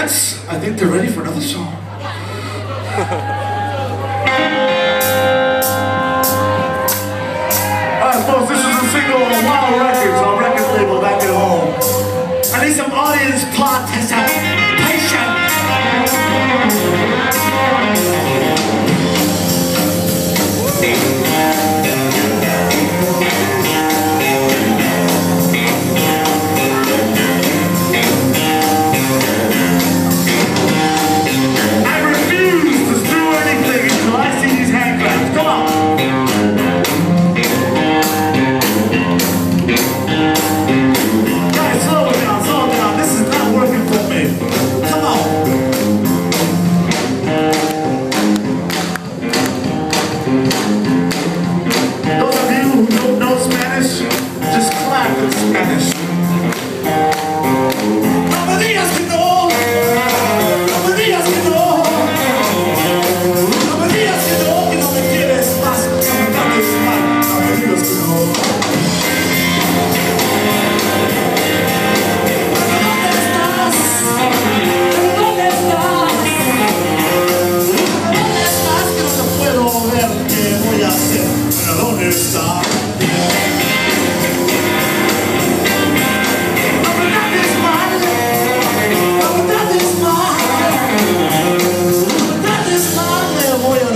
dance? I think they're ready for another song.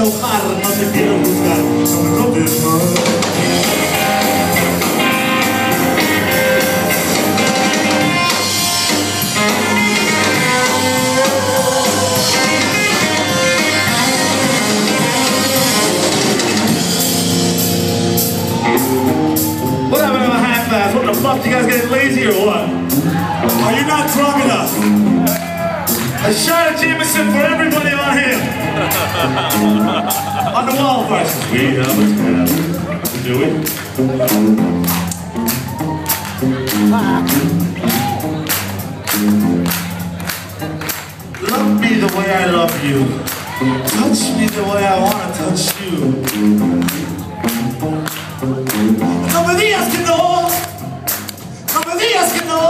Enojar. No te quiero juzgar. No me half fast? What the fuck? You guys getting lazy or what? Are you not drunk enough? A shot of Jameson for everybody on the wall first. We have a tab. Do we? Love me the way I love you. Touch me the way I want to touch you. No me digas que no. No me digas que no.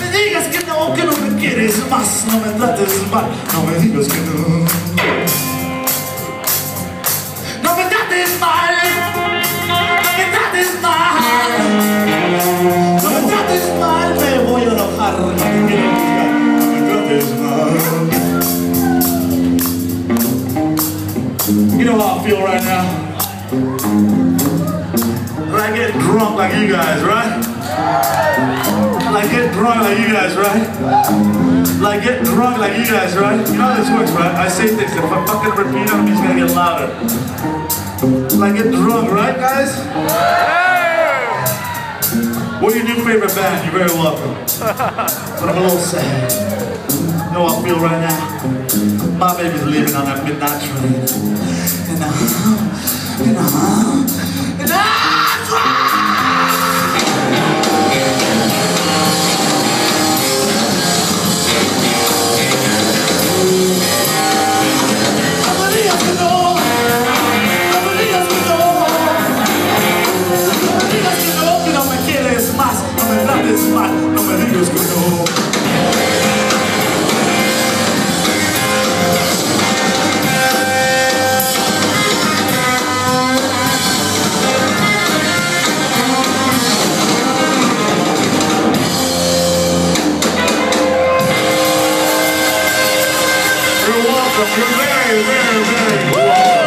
Me digas que no, que no me quieres más. No me trates mal. No me digas que no. No me trates mal. No me trates mal. No me trates mal. Me voy a enojar. No me trates mal. You know how I feel right now? I get drunk like you guys, right? Like get drunk like you guys, right? Like get drunk like you guys, right? You know how this works, right? I say things, if I fucking repeat them, it's gonna get louder. Like get drunk, right, guys? What are your new favorite band, you're very welcome. But I'm a little sad. You know how I feel right now? My baby's leaving on that midnight train. And uh, and uh, and uh, You're welcome. You're very, very, very.